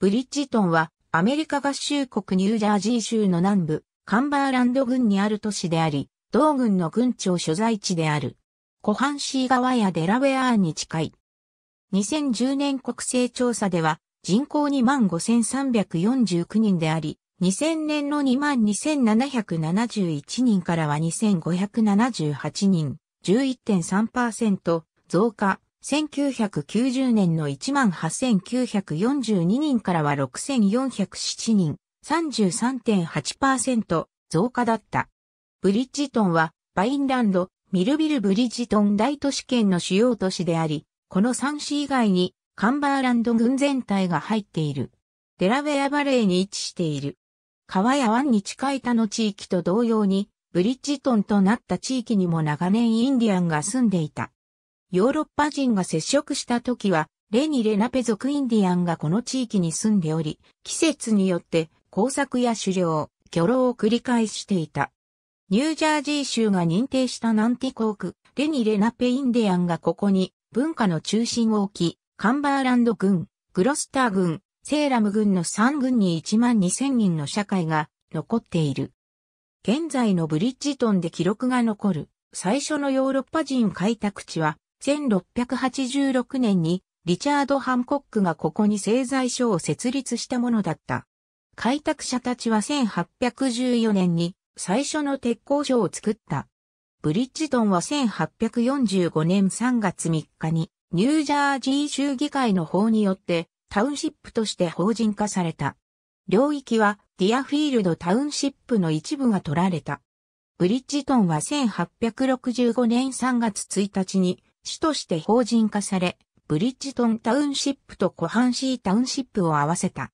ブリッジトンはアメリカ合衆国ニュージャージー州の南部、カンバーランド郡にある都市であり、同郡の郡庁所在地である。コハンシー川やデラウェアーに近い。2010年国勢調査では人口25,349人であり、2000年の22,771人からは2,578人、11.3%増加。1990年の18,942人からは6,407人、33.8%増加だった。ブリッジトンはバインランド、ミルビルブリッジトン大都市圏の主要都市であり、この3市以外にカンバーランド軍全体が入っている。デラウェアバレーに位置している。川や湾に近い他の地域と同様に、ブリッジトンとなった地域にも長年インディアンが住んでいた。ヨーロッパ人が接触した時は、レニ・レナペ族インディアンがこの地域に住んでおり、季節によって工作や狩猟、漁労を繰り返していた。ニュージャージー州が認定したナンティコーク、レニ・レナペインディアンがここに文化の中心を置き、カンバーランド郡、グロスター郡、セーラム郡の3郡に1万2000人の社会が残っている。現在のブリッジトンで記録が残る最初のヨーロッパ人開拓地は1686年にリチャード・ハンコックがここに製材所を設立したものだった。開拓者たちは1814年に最初の鉄工所を作った。ブリッジトンは1845年3月3日にニュージャージー州議会の法によってタウンシップとして法人化された。領域はディアフィールドタウンシップの一部が取られた。ブリッジトンは1865年3月1日に市として法人化され、ブリッジトンタウンシップとコハンシータウンシップを合わせた。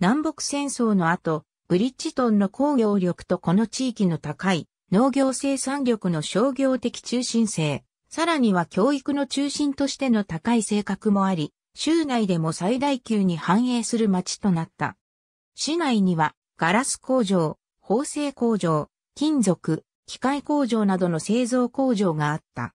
南北戦争の後、ブリッジトンの工業力とこの地域の高い農業生産力の商業的中心性、さらには教育の中心としての高い性格もあり、州内でも最大級に繁栄する町となった。市内にはガラス工場、縫製工場、金属、機械工場などの製造工場があった。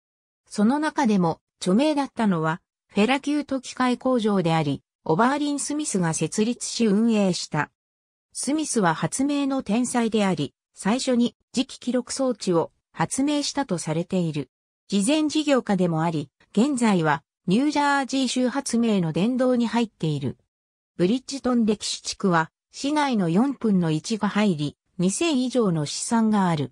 その中でも著名だったのは、フェラキュート機械工場であり、オバーリン・スミスが設立し運営した。スミスは発明の天才であり、最初に磁気記録装置を発明したとされている。事前事業家でもあり、現在はニュージャージー州発明の殿堂に入っている。ブリッジトン歴史地区は市内の4分の1が入り、2000以上の資産がある。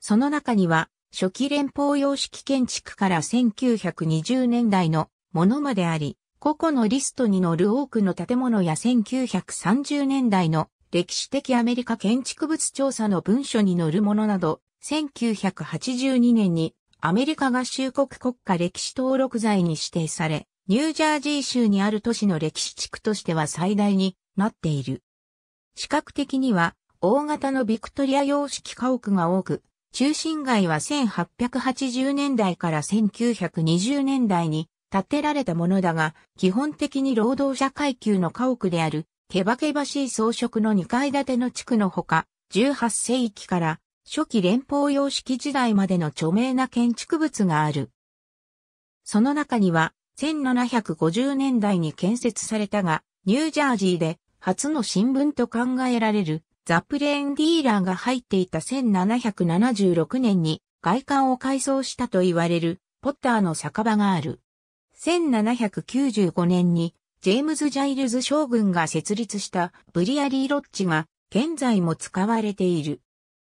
その中には初期連邦様式建築から1920年代のものまであり、個々のリストに載る多くの建物や1930年代の歴史的アメリカ建築物調査の文書に載るものなど、1982年にアメリカ合衆国国家歴史登録財に指定され、ニュージャージー州にある都市の歴史地区としては最大になっている。視覚的には大型のビクトリア様式家屋が多く、中心街は1880年代から1920年代に建てられたものだが、基本的に労働者階級の家屋である、ケバケバしい装飾の2階建ての地区のほか、18世紀から初期連邦様式時代までの著名な建築物がある。その中には、1750年代に建設されたが、ニュージャージーで初の新聞と考えられるザ・プレーンディーラーが入っていた1776年に外観を改装したと言われるポッターの酒場がある。1795年にジェームズ・ジャイルズ将軍が設立したブリアリー・ロッジが現在も使われている。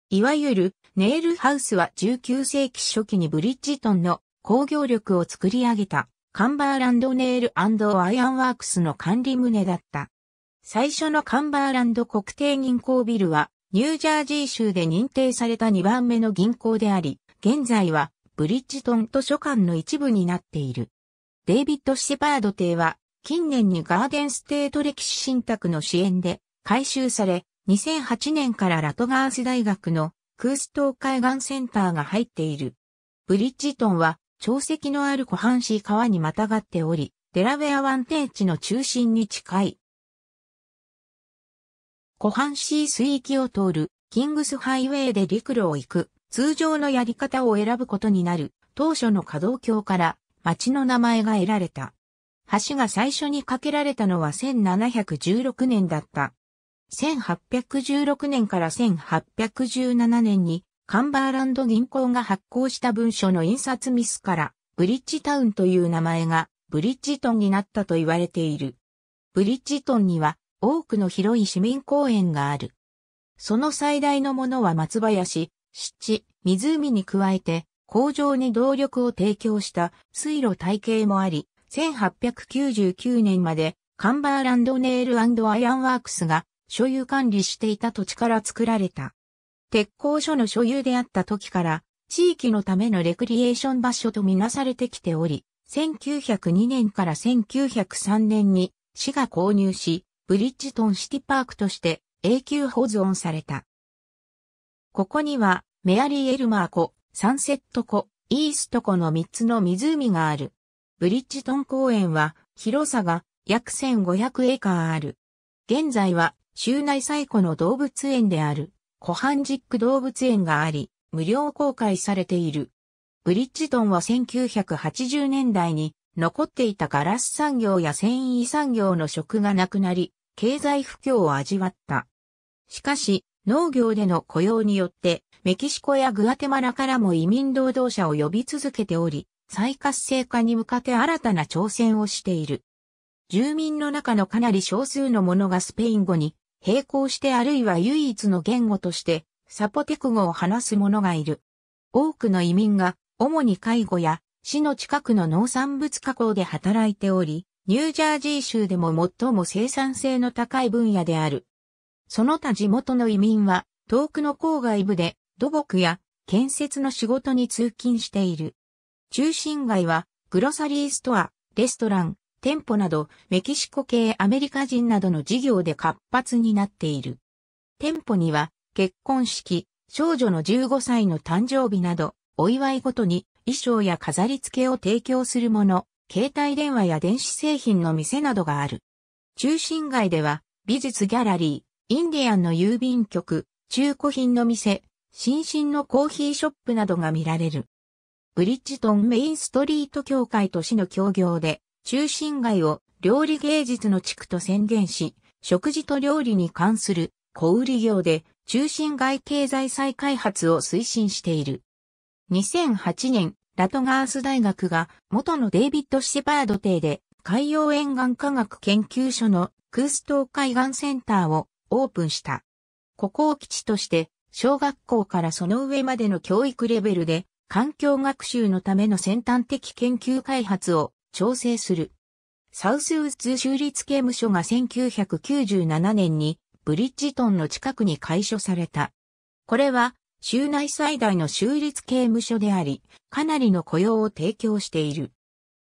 いわゆるネイルハウスは19世紀初期にブリッジトンの工業力を作り上げたカンバーランドネイルアイアンワークスの管理棟だった。最初のカンバーランド国定銀行ビルは、ニュージャージー州で認定された2番目の銀行であり、現在はブリッジトン図書館の一部になっている。デイビッド・シェパード邸は、近年にガーデンステート歴史信託の支援で改修され、2008年からラトガース大学のクーストー海岸センターが入っている。ブリッジトンは、潮汐のある湖畔市川にまたがっており、デラウェア湾低地の中心に近い。湖畔シー水域を通るキングスハイウェイで陸路を行く通常のやり方を選ぶことになる当初の稼働橋から町の名前が得られた。橋が最初に架けられたのは1716年だった。1816年から1817年にカンバーランド銀行が発行した文書の印刷ミスからブリッジタウンという名前がブリッジトンになったと言われている。ブリッジトンには多くの広い市民公園がある。その最大のものは松林、湿地、湖に加えて工場に動力を提供した水路体系もあり、1899年までカンバーランドネールアイアンワークスが所有管理していた土地から作られた。鉄工所の所有であった時から、地域のためのレクリエーション場所とみなされてきており、1902年から1903年に市が購入し、ブリッジトンシティパークとして永久保存された。ここには、メアリー・エルマー湖、サンセット湖、イースト湖の3つの湖がある。ブリッジトン公園は広さが約1500エーカーある。現在は州内最古の動物園であるコハンジック動物園があり、無料公開されている。ブリッジトンは1980年代に残っていたガラス産業や繊維産業の職がなくなり、経済不況を味わった。しかし、農業での雇用によって、メキシコやグアテマラからも移民労働者を呼び続けており、再活性化に向かって新たな挑戦をしている。住民の中のかなり少数の者がスペイン語に並行してあるいは唯一の言語としてサポテク語を話す者がいる。多くの移民が主に介護や市の近くの農産物加工で働いており、ニュージャージー州でも最も生産性の高い分野である。その他地元の移民は遠くの郊外部で土木や建設の仕事に通勤している。中心街はグロサリーストア、レストラン、店舗などメキシコ系アメリカ人などの事業で活発になっている。店舗には結婚式、少女の15歳の誕生日などお祝いごとに衣装や飾り付けを提供するもの、携帯電話や電子製品の店などがある。中心街では美術ギャラリー、インディアンの郵便局、中古品の店、新進のコーヒーショップなどが見られる。ブリッジトンメインストリート協会と市の協業で、中心街を料理芸術の地区と宣言し、食事と料理に関する小売業で中心街経済再開発を推進している。2008年、ラトガース大学が元のデイビッド・シェパード邸で海洋沿岸科学研究所のクースト海岸センターをオープンした。ここを基地として小学校からその上までの教育レベルで環境学習のための先端的研究開発を調整する。サウスウッズ州立刑務所が1997年にブリッジトンの近くに開所された。これは州内最大の州立刑務所であり、かなりの雇用を提供している。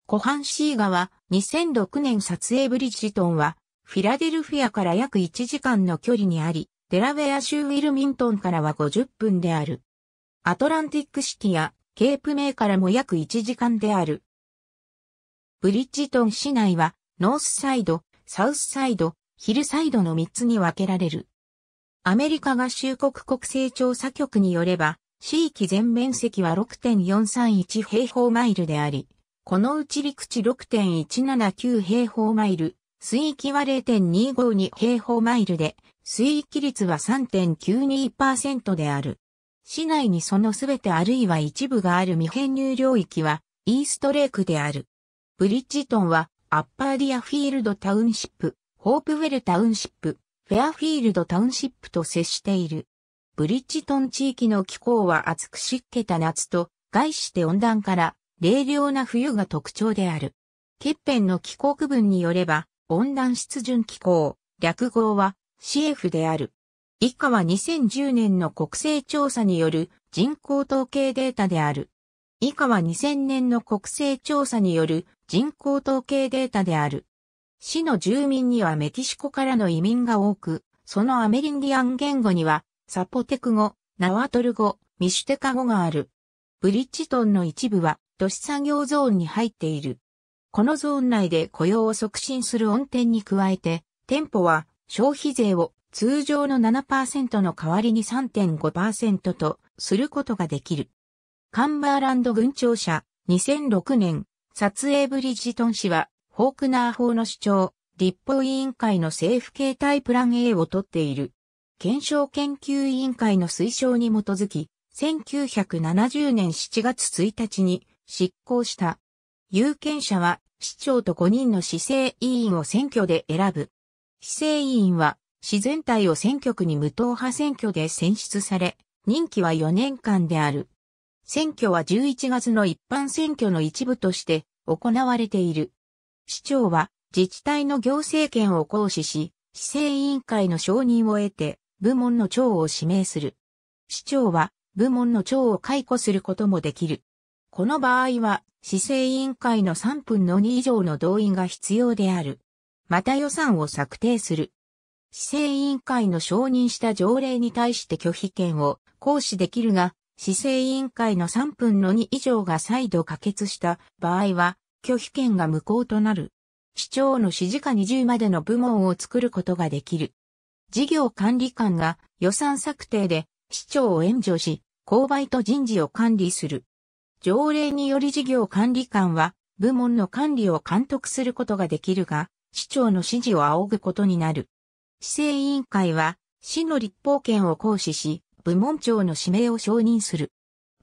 コハンシーガは2006年撮影ブリッジトンはフィラデルフィアから約1時間の距離にあり、デラウェア州ウィルミントンからは50分である。アトランティックシティやケープメイからも約1時間である。ブリッジトン市内はノースサイド、サウスサイド、ヒルサイドの3つに分けられる。アメリカ合衆国国勢調査局によれば、市域全面積は6.431平方マイルであり、このうち陸地6.179平方マイル、水域は0.252平方マイルで、水域率は3.92%である。市内にそのすべてあるいは一部がある未編入領域はイーストレイクである。ブリッジトンはアッパーディアフィールドタウンシップ、ホープウェルタウンシップ、フェアフィールドタウンシップと接している。ブリッジトン地域の気候は暑く湿気た夏と、概して温暖から冷涼な冬が特徴である。欠片の気候区分によれば、温暖湿潤気候、略号は CF である。以下は2010年の国勢調査による人口統計データである。以下は2000年の国勢調査による人口統計データである。市の住民にはメキシコからの移民が多く、そのアメリンディアン言語には、サポテク語、ナワトル語、ミシュテカ語がある。ブリッジトンの一部は都市作業ゾーンに入っている。このゾーン内で雇用を促進する温点に加えて、店舗は消費税を通常の7%の代わりに3.5%とすることができる。カンバーランド郡庁舎2006年、撮影ブリッジトン氏はフォークナー法の主張、立法委員会の政府形態プラン A を取っている。検証研究委員会の推奨に基づき、1970年7月1日に執行した。有権者は市長と5人の市政委員を選挙で選ぶ。市政委員は市全体を選挙区に無党派選挙で選出され、任期は4年間である。選挙は11月の一般選挙の一部として行われている。市長は自治体の行政権を行使し、市政委員会の承認を得て、部門の長を指名する。市長は部門の長を解雇することもできる。この場合は、市政委員会の3分の2以上の同意が必要である。また予算を策定する。市政委員会の承認した条例に対して拒否権を行使できるが、市政委員会の3分の2以上が再度可決した場合は、拒否権が無効となる。市長の指示下20までの部門を作ることができる。事業管理官が予算策定で市長を援助し、購買と人事を管理する。条例により事業管理官は部門の管理を監督することができるが、市長の指示を仰ぐことになる。市政委員会は市の立法権を行使し、部門長の指名を承認する。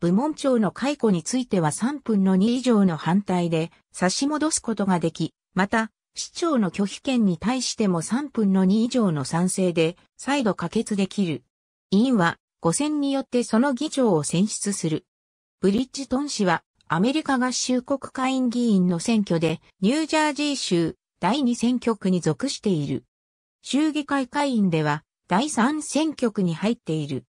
部門長の解雇については3分の2以上の反対で差し戻すことができ、また、市長の拒否権に対しても3分の2以上の賛成で再度可決できる。委員は5選によってその議長を選出する。ブリッジトン氏はアメリカ合衆国会員議員の選挙でニュージャージー州第2選挙区に属している。州議会会員では第3選挙区に入っている。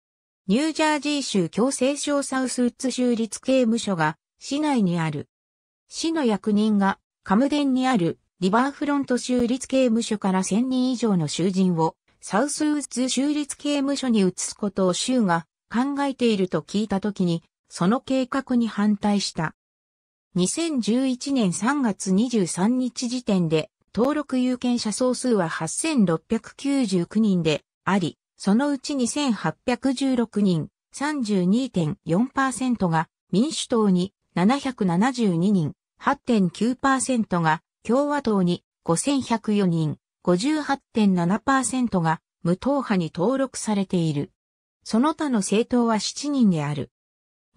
ニュージャージー州強制省サウスウッズ州立刑務所が市内にある。市の役人がカムデンにあるリバーフロント州立刑務所から1000人以上の囚人をサウスウッズ州立刑務所に移すことを州が考えていると聞いたときに、その計画に反対した。2011年3月23日時点で登録有権者総数は8699人であり、そのうち2816人、32.4%が民主党に772人、8.9%が共和党に5104人、58.7%が無党派に登録されている。その他の政党は7人である。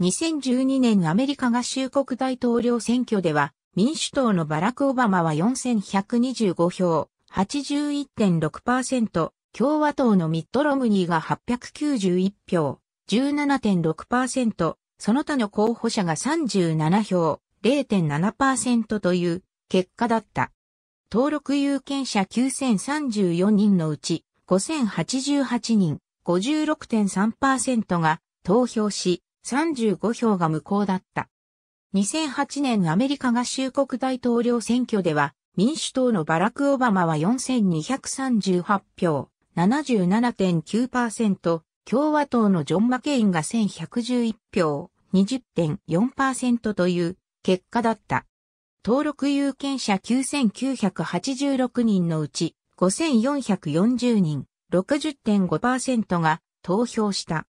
2012年アメリカ合衆国大統領選挙では民主党のバラク・オバマは4125票、81.6%、共和党のミッド・ロムニーが891票、17.6%、その他の候補者が37票、0.7%という結果だった。登録有権者9034人のうち5088人、56.3%が投票し、35票が無効だった。2008年アメリカ合衆国大統領選挙では、民主党のバラク・オバマは4238票、77.9%、共和党のジョン・マケインが1111票、20.4%という結果だった。登録有権者9986人のうち5440人、60.5%が投票した。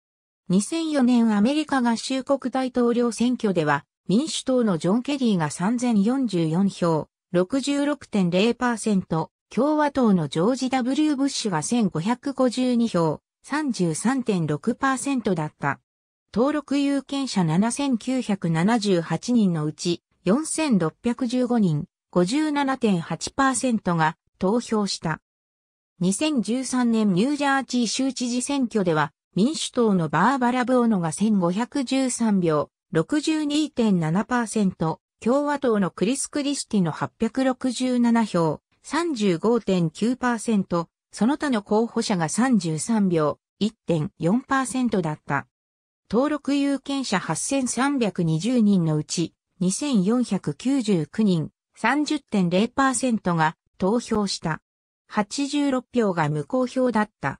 2004年アメリカ合衆国大統領選挙では民主党のジョン・ケリーが3044票、66.0%、共和党のジョージ・ W・ ブッシュが1552票、33.6%だった。登録有権者7978人のうち4615人、57.8%が投票した。2013年ニュージャージー州知事選挙では民主党のバーバラ・ブオノが1513票、62.7%、共和党のクリス・クリスティの867票、35.9%、その他の候補者が33秒、1.4%だった。登録有権者8320人のうち2499人、30.0%が投票した。86票が無効票だった。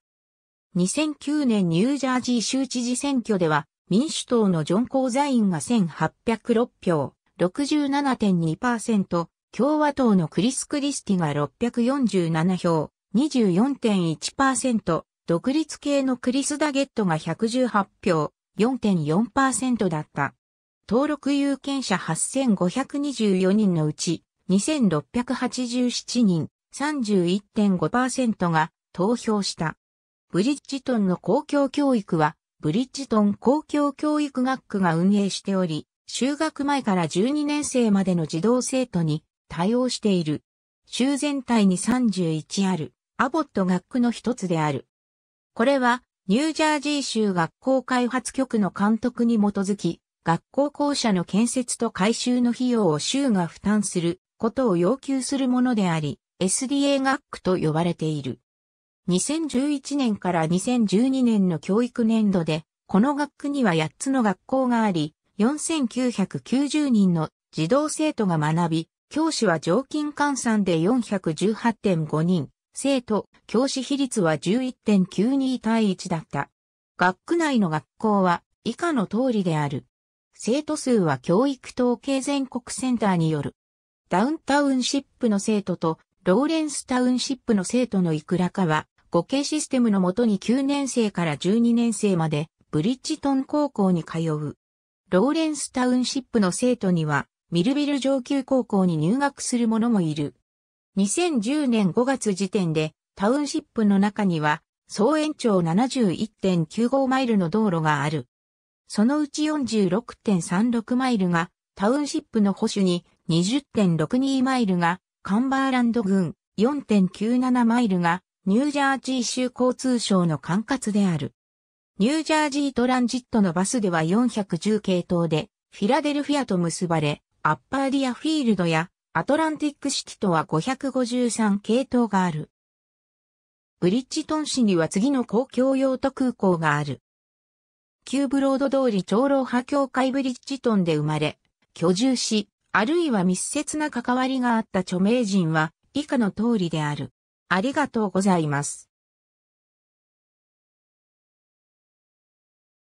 2009年ニュージャージー州知事選挙では民主党のジョン・コーザインが1806票、67.2%、共和党のクリス・クリスティが647票、24.1%、独立系のクリス・ダゲットが118票、4.4%だった。登録有権者8524人のうち2687人、31.5%が投票した。ブリッジトンの公共教育は、ブリッジトン公共教育学区が運営しており、就学前から12年生までの児童生徒に対応している。州全体に31ある、アボット学区の一つである。これは、ニュージャージー州学校開発局の監督に基づき、学校校舎の建設と改修の費用を州が負担することを要求するものであり、SDA 学区と呼ばれている。2011年から2012年の教育年度で、この学区には8つの学校があり、4990人の児童生徒が学び、教師は常勤換算で418.5人、生徒、教師比率は11.92対1だった。学区内の学校は以下の通りである。生徒数は教育統計全国センターによる。ダウンタウンシップの生徒とローレンスタウンシップの生徒のいくらかは、合計システムのもとに9年生から12年生までブリッジトン高校に通う。ローレンスタウンシップの生徒には、ミルビル上級高校に入学する者もいる。2010年5月時点で、タウンシップの中には、総延長71.95マイルの道路がある。そのうち46.36マイルがタウンシップの保守に20.62マイルがカンバーランド郡4.97マイルがニュージャージー州交通省の管轄である。ニュージャージートランジットのバスでは410系統でフィラデルフィアと結ばれ、アッパーディアフィールドやアトランティックシティとは553系統がある。ブリッジトン市には次の公共用途空港がある。旧ブロード通り長老派教会ブリッジトンで生まれ、居住し、あるいは密接な関わりがあった著名人は以下の通りである。ありがとうございます。